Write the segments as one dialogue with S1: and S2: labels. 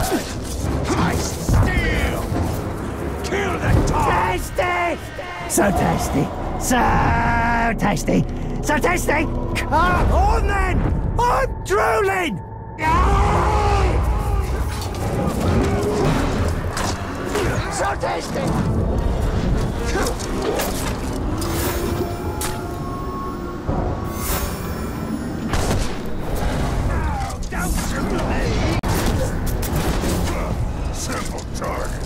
S1: must have hurt! Taste steel! Kill the dog!
S2: Tasty! So tasty! So tasty! So tasty! Ah, Come on then! I'm drooling!
S1: So tasty! Simple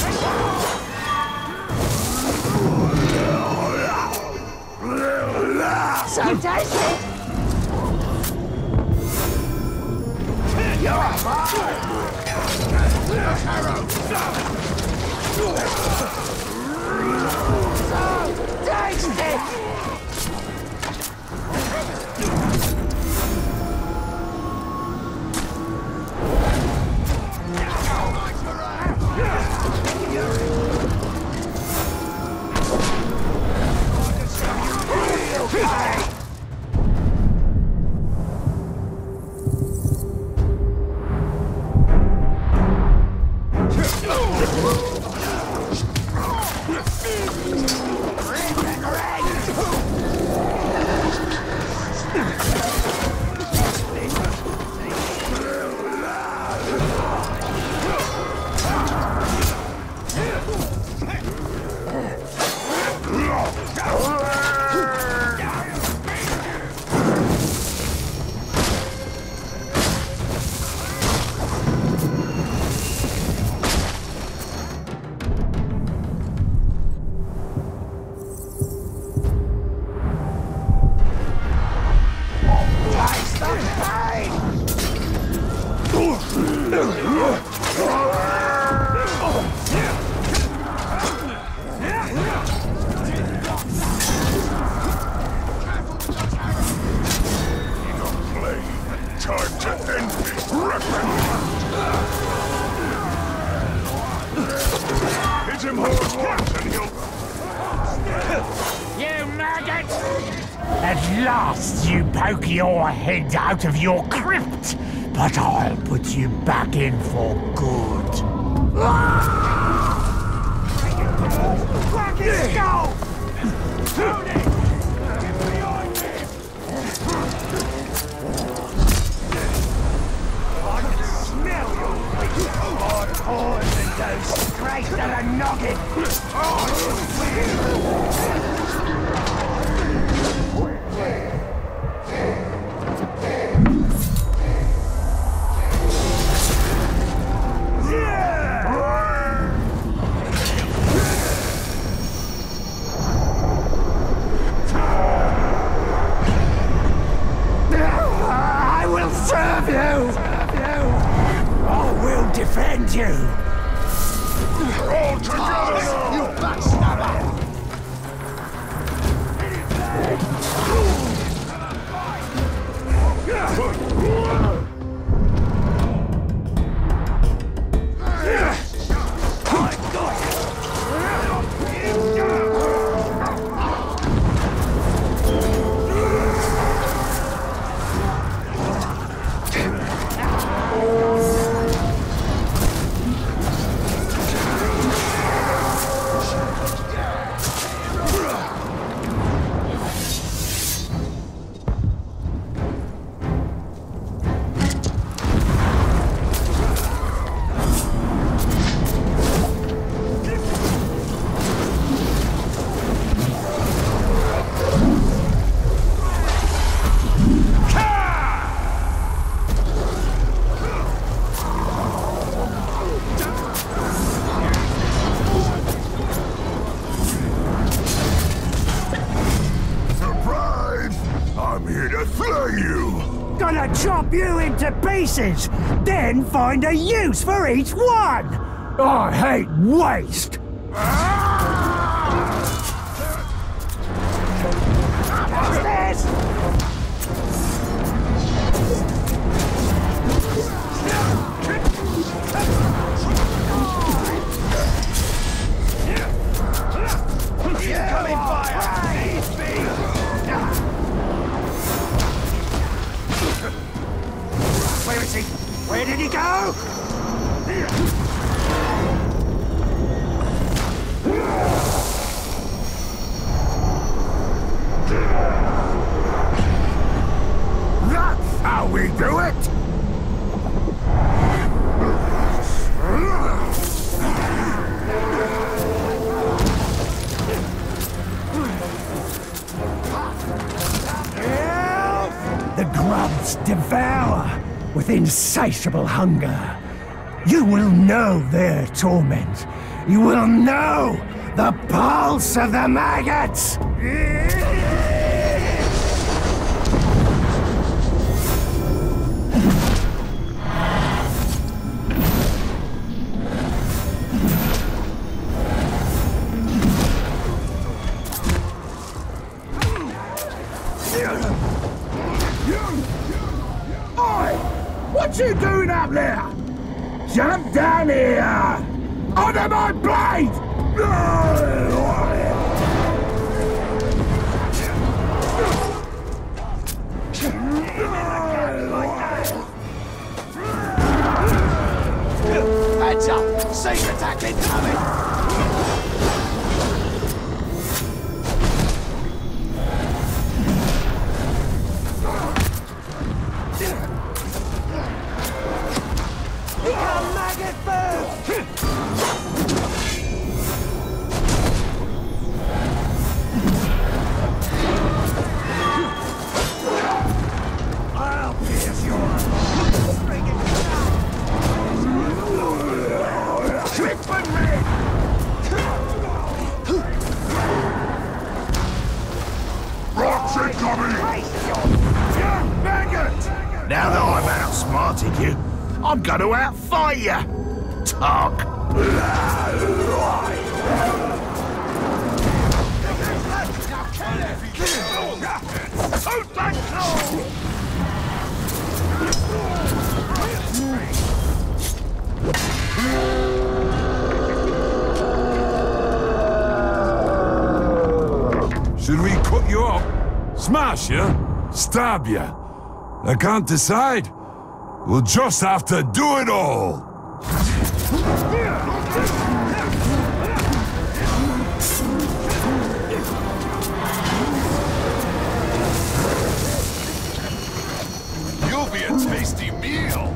S1: So tasty! Him
S2: and
S1: he'll... You
S2: maggot!
S1: At last you poke your head out of your crypt, but I'll put you back in for good.
S3: Crack his skull! Go straight to the noggin!
S1: I will serve you! I will defend you! Pieces, then find a use for each one! I hate waste!
S3: Incoming fire!
S1: Where did he go? Insatiable hunger. You will know their torment. You will know the pulse of the maggots.
S4: Up!
S3: Siege attack incoming!
S4: I'm going to outfight you! Tug!
S5: Should we cut you up? Smash you? Stab you? I can't decide. We'll just have to do it all.
S1: You'll be a tasty meal.